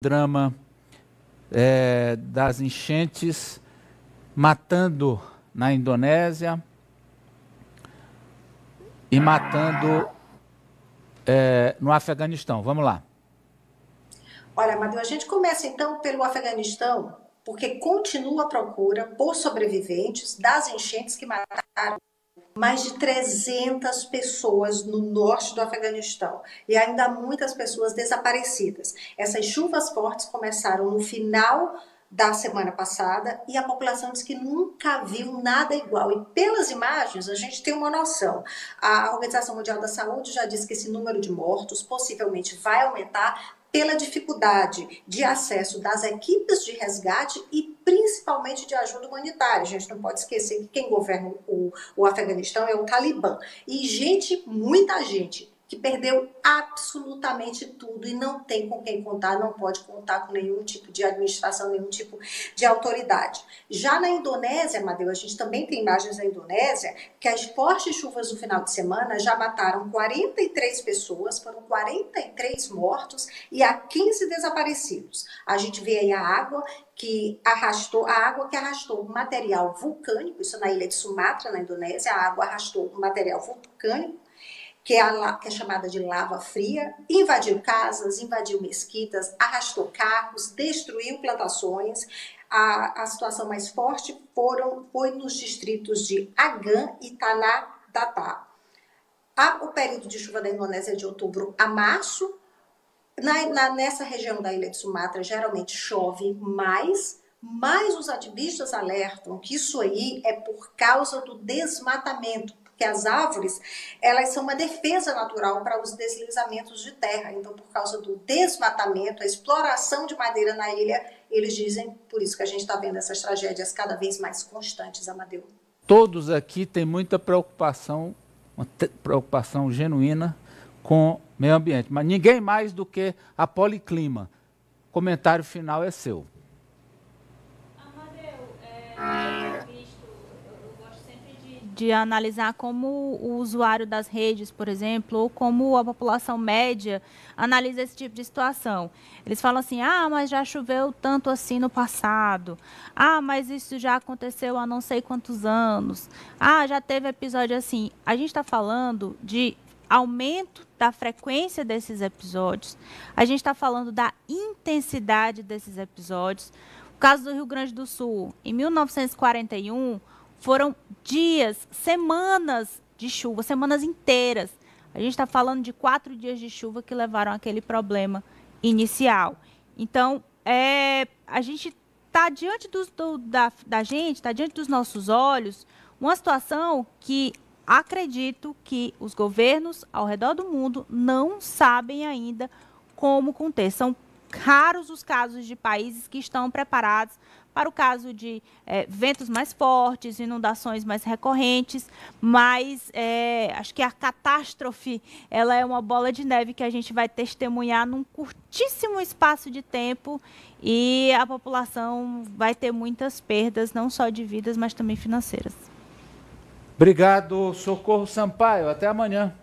drama é, das enchentes matando na Indonésia e matando é, no Afeganistão. Vamos lá. Olha, Amadeu, a gente começa então pelo Afeganistão, porque continua a procura por sobreviventes das enchentes que mataram mais de 300 pessoas no norte do Afeganistão e ainda muitas pessoas desaparecidas. Essas chuvas fortes começaram no final da semana passada e a população diz que nunca viu nada igual. E pelas imagens a gente tem uma noção. A Organização Mundial da Saúde já disse que esse número de mortos possivelmente vai aumentar pela dificuldade de acesso das equipes de resgate e principalmente de ajuda humanitária. A gente não pode esquecer que quem governa o, o Afeganistão é o Talibã. E gente, muita gente que perdeu absolutamente tudo e não tem com quem contar, não pode contar com nenhum tipo de administração, nenhum tipo de autoridade. Já na Indonésia, Amadeu, a gente também tem imagens da Indonésia, que as fortes chuvas do final de semana já mataram 43 pessoas, foram 43 mortos e há 15 desaparecidos. A gente vê aí a água que arrastou, a água que arrastou material vulcânico, isso na ilha de Sumatra, na Indonésia, a água arrastou material vulcânico que é, a, que é chamada de lava fria, invadiu casas, invadiu mesquitas, arrastou carros, destruiu plantações. A, a situação mais forte foram, foi nos distritos de Agan e Tanah A, o período de chuva da Indonésia é de outubro a março. Na, na, nessa região da ilha de Sumatra, geralmente chove mais, mas os ativistas alertam que isso aí é por causa do desmatamento, que as árvores, elas são uma defesa natural para os deslizamentos de terra. Então, por causa do desmatamento, a exploração de madeira na ilha, eles dizem, por isso que a gente está vendo essas tragédias cada vez mais constantes, Amadeu. Todos aqui têm muita preocupação, uma preocupação genuína com o meio ambiente, mas ninguém mais do que a Policlima. Comentário final é seu. De analisar como o usuário das redes, por exemplo, ou como a população média analisa esse tipo de situação. Eles falam assim: ah, mas já choveu tanto assim no passado. Ah, mas isso já aconteceu há não sei quantos anos. Ah, já teve episódio assim. A gente está falando de aumento da frequência desses episódios. A gente está falando da intensidade desses episódios. O caso do Rio Grande do Sul, em 1941 foram dias, semanas de chuva, semanas inteiras. A gente está falando de quatro dias de chuva que levaram aquele problema inicial. Então, é, a gente está diante do, da, da gente, está diante dos nossos olhos, uma situação que acredito que os governos ao redor do mundo não sabem ainda como conter. São raros os casos de países que estão preparados para o caso de é, ventos mais fortes, inundações mais recorrentes, mas é, acho que a catástrofe ela é uma bola de neve que a gente vai testemunhar num curtíssimo espaço de tempo e a população vai ter muitas perdas, não só de vidas, mas também financeiras. Obrigado, Socorro Sampaio. Até amanhã.